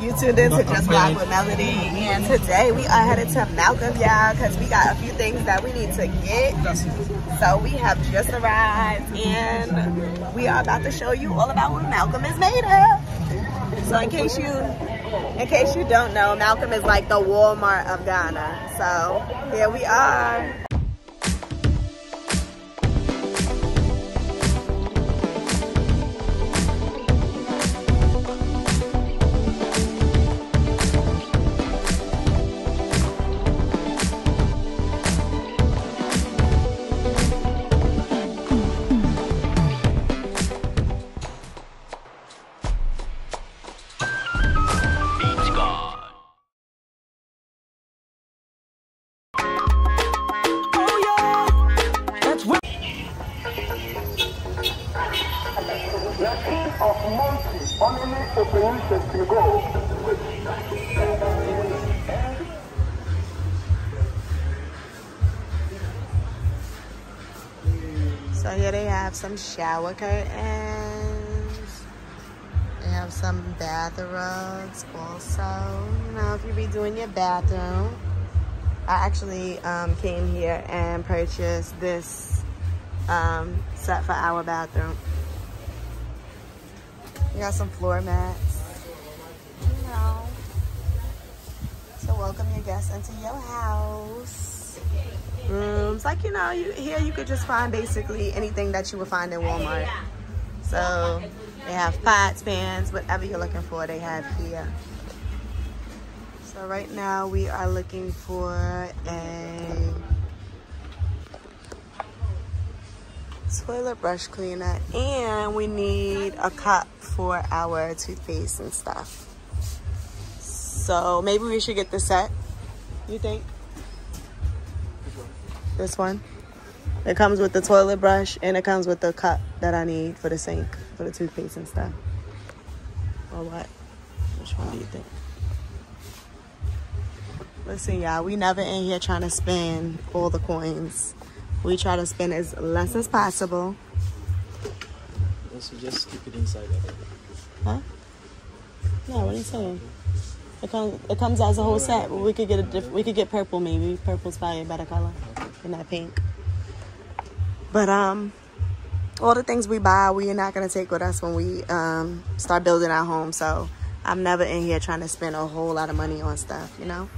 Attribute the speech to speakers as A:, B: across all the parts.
A: You tuned in to Just Rock with Melody, and today we are headed to Melcom, y'all, because we got a few things that we need to get. So we have just arrived, and we are about to show you all about what Melcom is made of. So in case you, in case you don't know, Melcom is like the Walmart of Ghana. So here we are. So here they have some shower curtains. They have some bath rugs also. You know, if you be doing your bathroom. I actually um, came here and purchased this um, set for our bathroom. We got some floor mats. You know. So welcome your guests into your house. Rooms. Like, you know, you here you could just find basically anything that you would find in Walmart. So they have pots, pans, whatever you're looking for, they have here. So right now we are looking for a toilet brush cleaner and we need a cup for our toothpaste and stuff. So maybe we should get the set, you think? This one. It comes with the toilet brush and it comes with the cup that I need for the sink, for the toothpaste and stuff. Or what? Which one do you think? Listen, y'all, we never in here trying to spend all the coins. We try to spend as less as possible.
B: So just keep it inside. I think.
A: Huh? No, what are you saying? It comes it comes as a whole set. We could get a diff- we could get purple maybe. Purple's probably a better color than that pink. But um all the things we buy we are not gonna take with us when we um start building our home. So I'm never in here trying to spend a whole lot of money on stuff, you know?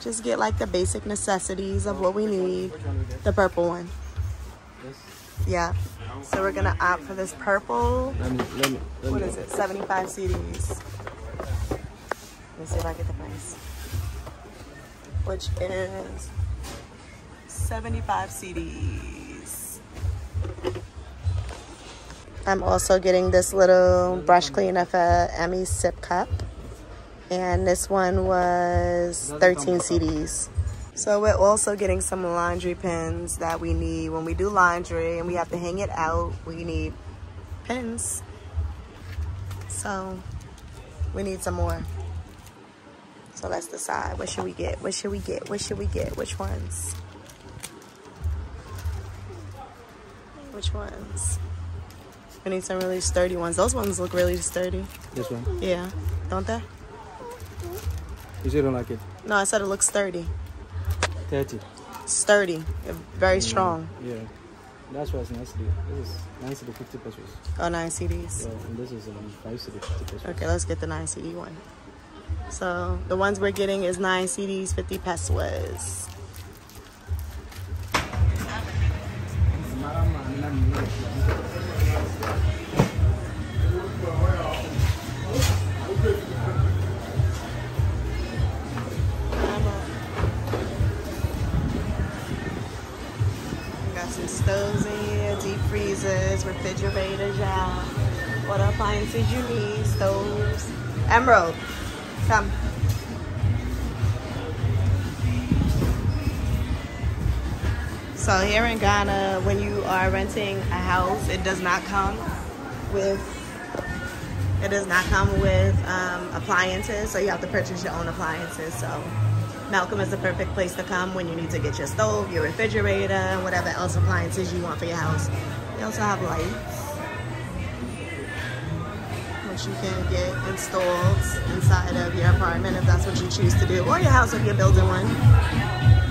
A: Just get like the basic necessities of what we need. The purple one. Yeah. So we're gonna opt for this purple. What is it? 75 cedis. Let me see if I get the price. Which is 75 cedis. I'm also getting this little brush cleaner for Emmy's sip cup. And this one was 13 cedis. So we're also getting some laundry pins that we need when we do laundry and we have to hang it out. We need pins. So we need some more. So let's decide. What should we get? What should we get? What should we get? Which ones? Which ones? We need some really sturdy ones. Those ones look really sturdy.
B: This one.
A: Yeah, don't they?
B: You still don't like it?
A: No, I said it looks sturdy.
B: 30.
A: Sturdy. Very strong.
B: Yeah. That's why it's nice cedi. This is nice cedi 50 pesewas.
A: Oh, nine cedis.
B: Yeah, and this is um, 5 cedi 50 pesewas.
A: Okay, let's get the 9 cedi one. So the ones we're getting is 9 cedis, 50 pesewas. Stoves in here, deep freezers, refrigerators, y'all. What appliances you need, stoves. Emerald, come. So here in Ghana, when you are renting a house, it does not come with it does not come with um, appliances, so you have to purchase your own appliances. So Melcom is the perfect place to come when you need to get your stove, your refrigerator, whatever else appliances you want for your house. They also have lights, which which you can get installed inside of your apartment if that's what you choose to do, or your house if you're building one.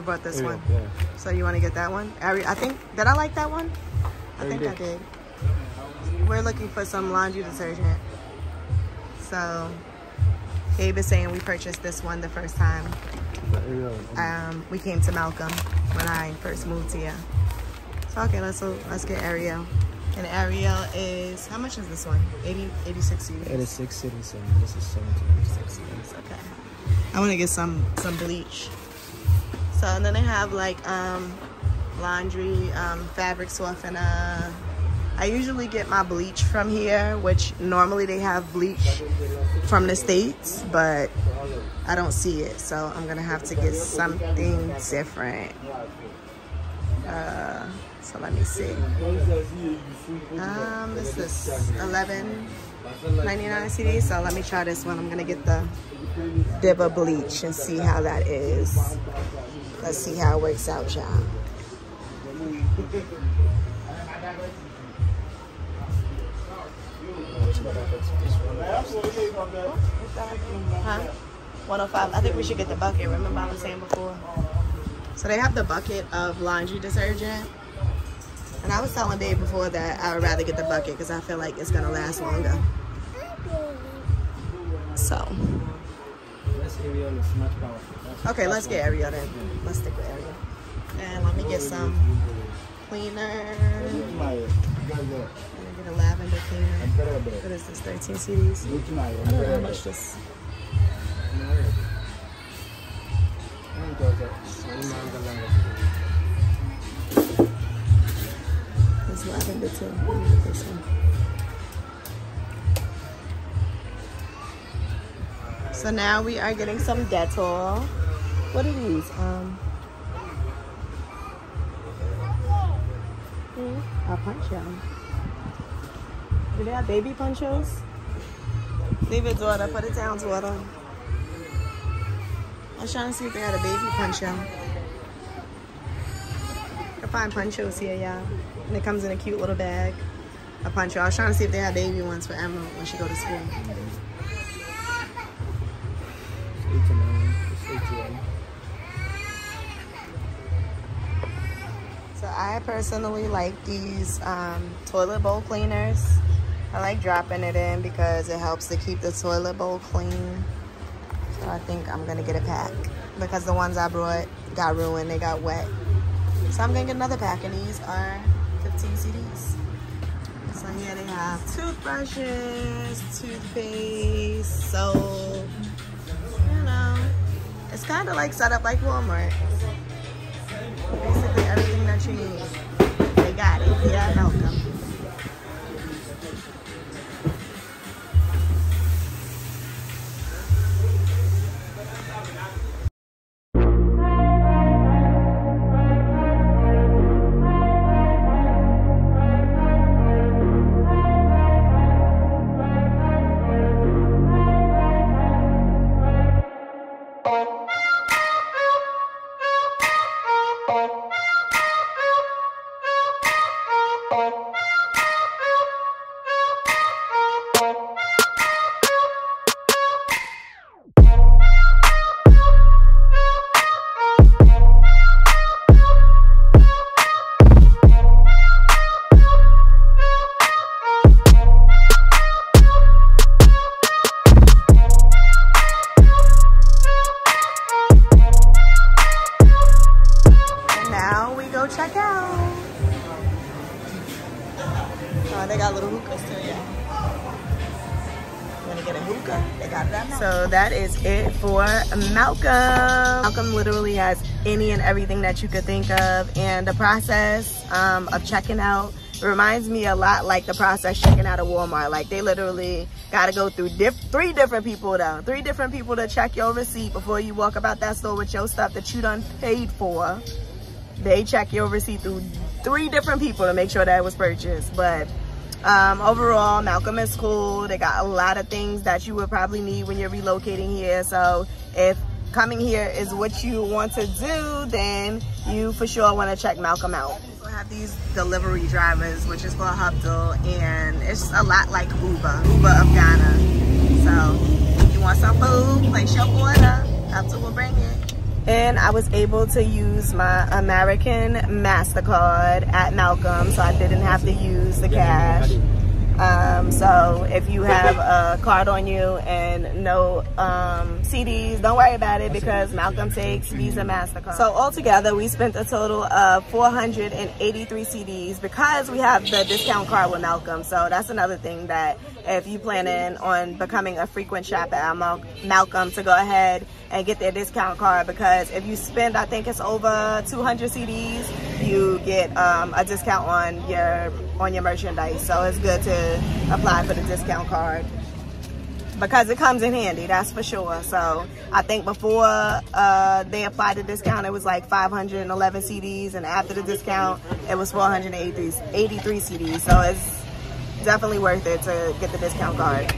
A: We brought this one.
B: Yeah.
A: So you want to get that one? Ari, I think, did I like that one? I think I
B: did.
A: did. We're looking for some laundry detergent. So, Gabe is saying we purchased this one the first time
B: we
A: um, we came to Melcom when I first moved here. So okay, let's let's get Ariel. And Ariel is how much is this one? 80, 86 cedis.
B: 86 cedis and this is 17.
A: 86 cedis. Okay. I want to get some some bleach. So and then they have like um, laundry, um, fabric softener. I usually get my bleach from here, which normally they have bleach from the states, but I don't see it, so I'm gonna have to get something different. Uh, so let me see. Um, this is 11 99 cedi, so let me try this one. I'm gonna get the Diva bleach and see how that is. Let's see how it works out, y'all. Huh? 105. I think we should get the bucket. Remember I was saying before? So they have the bucket of laundry detergent. And I was telling Dave before that I would rather get the bucket because I feel like it's going to last longer. So,
B: Ariel is much powerful. That's-
A: okay, let's get Ariel then. Let's stick with Ariel. And let me get some cleaner. Me get a lavender cleaner. What is this, 13 cedis? I don't know how much this This lavender too. Let me get this one. So now we are getting some Dettol. What are these? Um, hmm, a poncho. Do they have baby ponchos? Leave it, daughter. Put it down, daughter. I was trying to see if they had a baby poncho. I find ponchos here, y'all. And it comes in a cute little bag. A poncho. I was trying to see if they had baby ones for Emma when she go to school. I personally like these um, toilet bowl cleaners. I like dropping it in because it helps to keep the toilet bowl clean. So I think I'm gonna get a pack because the ones I brought got ruined, they got wet. So I'm gonna get another pack and these are 15 cedis. So here they have toothbrushes, toothpaste, soap, you know. It's kind of like set up like Walmart. Basically everything So that is it for Melcom. Melcom literally has any and everything that you could think of, and the process um, of checking out reminds me a lot like the process checking out of Walmart. Like they literally got to go through diff three different people though, three different people to check your receipt before you walk about that store with your stuff that you done paid for. They check your receipt through three different people to make sure that it was purchased. But um, overall, Melcom is cool. They got a lot of things that you would probably need when you're relocating here. So if coming here is what you want to do, then you for sure want to check Melcom out We have these delivery drivers, which is called Hubtel, and it's a lot like Uber, Uber of Ghana. So if you want some food, place your order, Hubtel will bring it. And I was able to use my American MasterCard at Melcom, so I didn't have to use the cash. Um, so you have a card on you and no um, cedis, don't worry about it because Melcom takes Visa MasterCard. So altogether, we spent a total of 483 cedis because we have the discount card with Melcom. So that's another thing that if you planning on becoming a frequent shopper at Melcom to go ahead and get their discount card because if you spend, I think it's over 200 cedis, you get um, a discount on your on your merchandise. So it's good to apply for the discount card because it comes in handy, that's for sure. So I think before uh, they applied the discount, it was like 511 cedis, and after the discount, it was 483 cedis. So it's definitely worth it to get the discount card.